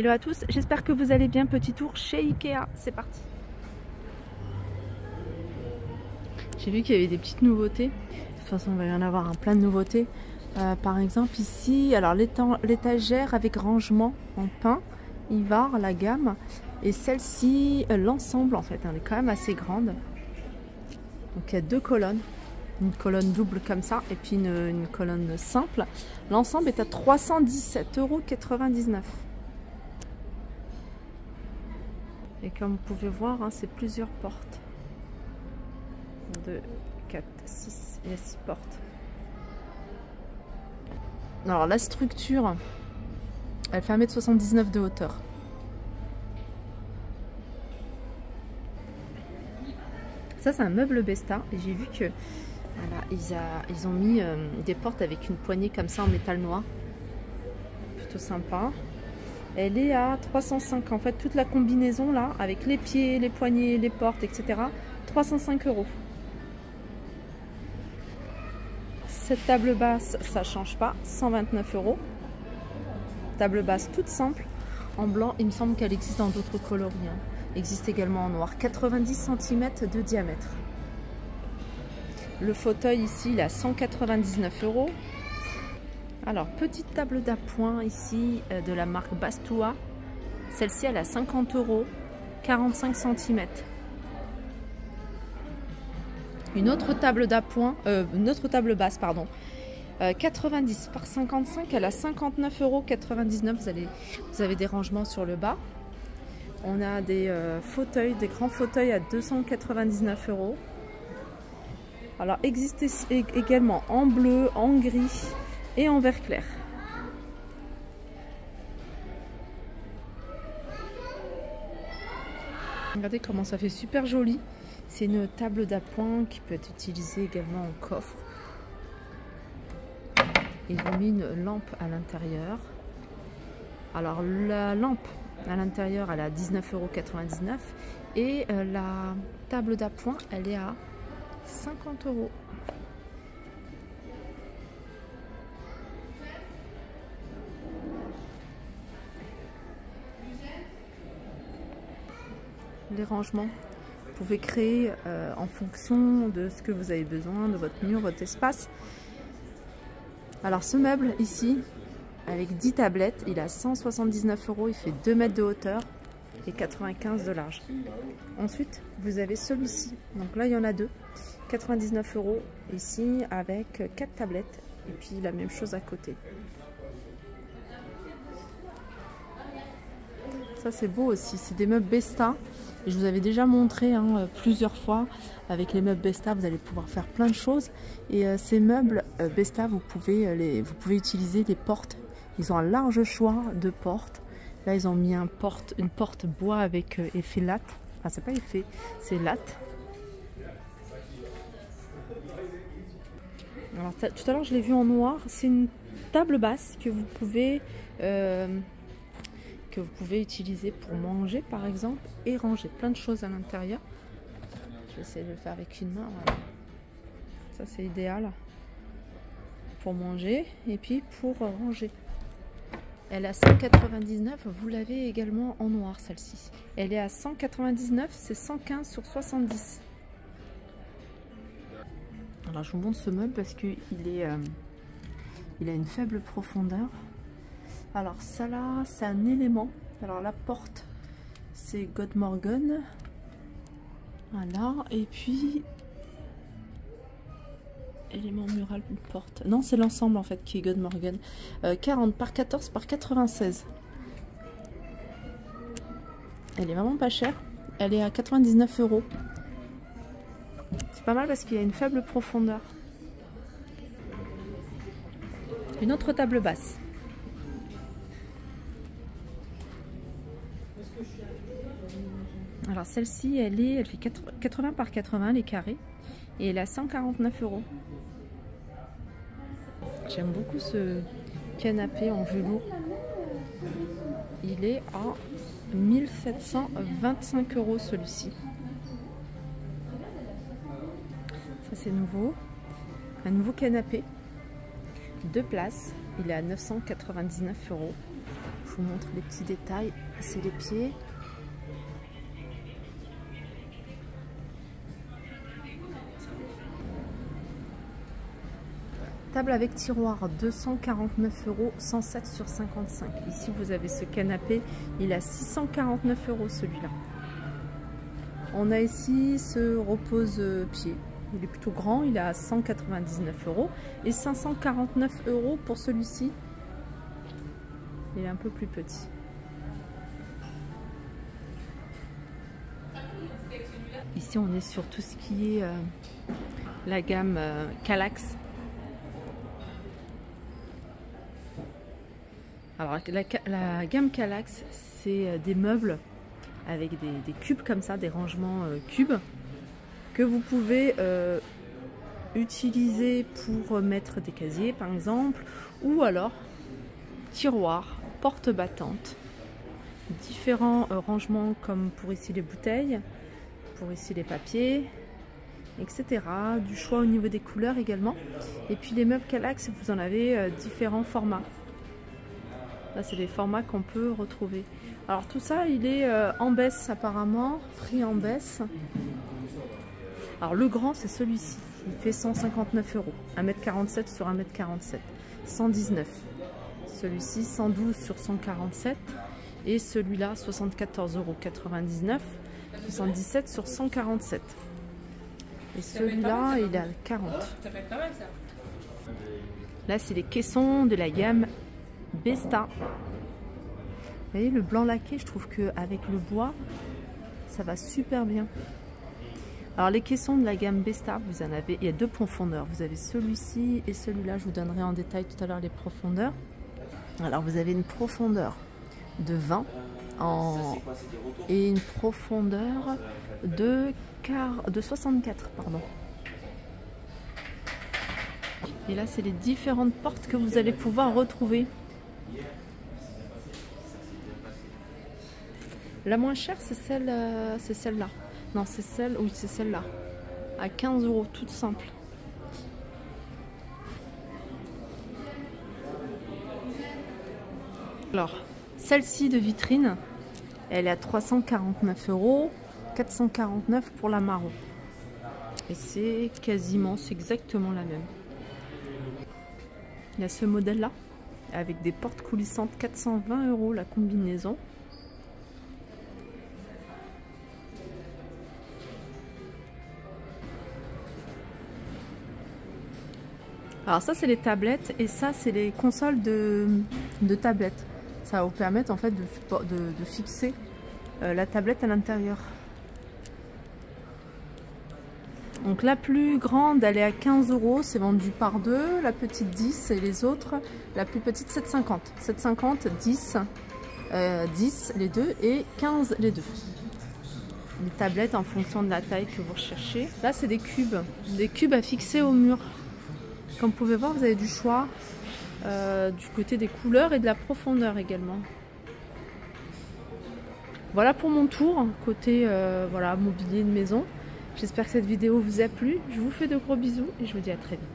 Hello à tous, j'espère que vous allez bien. Petit tour chez Ikea, c'est parti. J'ai vu qu'il y avait des petites nouveautés. De toute façon, on va y en avoir un plein de nouveautés. Euh, par exemple, ici, alors l'étagère avec rangement en pain, Ivar, la gamme. Et celle-ci, euh, l'ensemble en fait, elle est quand même assez grande. Donc il y a deux colonnes une colonne double comme ça et puis une, colonne simple. L'ensemble est à 317,99 euros. Et comme vous pouvez voir, hein, c'est plusieurs portes. 2, 4, 6, il y a 6 portes. Alors la structure, elle fait 1m79 de hauteur. Ça c'est un meuble Besta et j'ai vu que ils, ont mis euh, des portes avec une poignée comme ça en métal noir. Plutôt sympa. Elle est à 305. En fait, toute la combinaison là, avec les pieds, les poignées, les portes, etc. 305 euros. Cette table basse, ça change pas. 129 euros. Table basse toute simple. En blanc, il me semble qu'elle existe dans d'autres coloris. Hein. Existe également en noir. 90 cm de diamètre. Le fauteuil ici, il est à 199 euros. Alors, petite table d'appoint ici euh, de la marque Bastoua. Celle-ci, elle a 50 euros, 45 cm. Une autre table d'appoint, euh, une autre table basse, pardon. 90 euh, par 55, elle a 59,99 euros. Vous, allez, vous avez des rangements sur le bas. On a des fauteuils, des grands fauteuils à 299 euros. Alors existe également en bleu, en gris et en vert clair. Regardez comment ça fait super joli. C'est une table d'appoint qui peut être utilisée également en coffre. Ils ont mis une lampe à l'intérieur. Alors la lampe à l'intérieur elle est à 19,99€ et euh, la table d'appoint elle est à 50 euros. Les rangements, vous pouvez créer euh, en fonction de ce que vous avez besoin, de votre mur, votre espace. Alors ce meuble ici, avec 10 tablettes, il a 179 euros, il fait 2 mètres de hauteur et 95 de large. Ensuite, vous avez celui-ci. Donc là, il y en a deux. 99 euros ici avec 4 tablettes et puis la même chose à côté. Ça c'est beau aussi, c'est des meubles Besta. Je vous avais déjà montré hein, plusieurs fois avec les meubles Besta, vous allez pouvoir faire plein de choses. Et euh, ces meubles euh, Besta, vous pouvez, euh, les, vous pouvez utiliser des portes. Ils ont un large choix de portes. Là, ils ont mis une porte bois avec effet latte. Enfin, c'est pas effet, c'est latte. Alors, tout à l'heure, je l'ai vu en noir. C'est une table basse que vous pouvez euh, que vous pouvez utiliser pour manger, par exemple, et ranger plein de choses à l'intérieur. Je vais essayer de le faire avec une main. Ça, c'est idéal pour manger et puis pour ranger. Elle est à 199, vous l'avez également en noir celle-ci. Elle est à 199, c'est 115 sur 70. Alors je vous montre ce meuble parce qu'il est, euh, il a une faible profondeur. Alors ça là, c'est un élément. Alors la porte, c'est Godmorgan. Voilà, et puis élément mural une porte. Non, c'est l'ensemble en fait qui est Godmorgan. 40 euh, par 14 par 96. Elle est vraiment pas chère. Elle est à 99 euros pas mal parce qu'il y a une faible profondeur. Une autre table basse. Celle-ci, elle est, elle fait 80 par 80 les carrés et elle a 149 euros. J'aime beaucoup ce canapé en velours. Il est à 1725 euros celui-ci. Ça c'est nouveau. Un nouveau canapé. Deux places. Il est à 999 euros. vous montre les petits détails. C'est les pieds. Table avec tiroir, 249 euros, 107 sur 55. Ici, vous avez ce canapé, il a 649 euros celui-là. On a ici ce repose-pied. Il est plutôt grand, il a 199 euros et 549 euros pour celui-ci. Il est un peu plus petit. Ici, on est sur tout ce qui est euh, la gamme euh, Calax Alors la, gamme Calax, c'est euh, des meubles avec des, cubes comme ça, des rangements euh, cubes, que vous pouvez euh, utiliser pour mettre des casiers par exemple, ou alors tiroirs, porte battantes, différents rangements comme pour ici les bouteilles, pour ici les papiers, etc. Du choix au niveau des couleurs également. Et puis les meubles Calax, vous en avez différents formats. Là, c'est des formats qu'on peut retrouver. Alors tout ça, il est euh, en baisse apparemment, prix en baisse. Alors le grand, c'est celui-ci. Il fait 159 euros. 1m47 sur 1m47. 119. Celui-ci, 112 sur 147. Et celui-là, 74,99 euros. 77 sur 147. Et celui-là, il a 40. Là, c'est les caissons de la gamme Besta. Vous voyez, le blanc laqué, je trouve qu'avec le bois, ça va super bien. Alors les caissons de la gamme Besta, vous en avez, il y a deux profondeurs. Vous avez celui-ci et celui-là, je vous donnerai en détail tout à l'heure les profondeurs. Alors vous avez une profondeur de 20 en... et une profondeur de, de 64. Pardon. Et là, c'est les différentes portes que vous allez pouvoir retrouver. La moins chère, c'est celle, euh, c'est celle-là. Non, c'est celle, oui, c'est celle-là. À 15 euros, toute simple. Alors, celle-ci de vitrine, elle est à 349 euros, 449 pour la marron. Et c'est quasiment, c'est exactement la même. Il y a ce modèle-là, avec des portes coulissantes, 420 euros la combinaison. Alors ça c'est les tablettes et ça c'est les consoles de, tablettes. Ça va vous permettre en fait de, fixer euh, la tablette à l'intérieur. Donc la plus grande elle est à 15 euros, c'est vendu par deux, la petite 10 et les autres, la plus petite 7,50. 7,50, 10, 10 les deux et 15 les deux. Les tablettes en fonction de la taille que vous recherchez. Là c'est des cubes, des cubes à fixer au mur. Comme vous pouvez voir, vous avez du choix euh, du côté des couleurs et de la profondeur également. Voilà pour mon tour, côté euh, voilà, mobilier de maison. J'espère que cette vidéo vous a plu. Je vous fais de gros bisous et je vous dis à très vite.